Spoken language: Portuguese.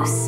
use.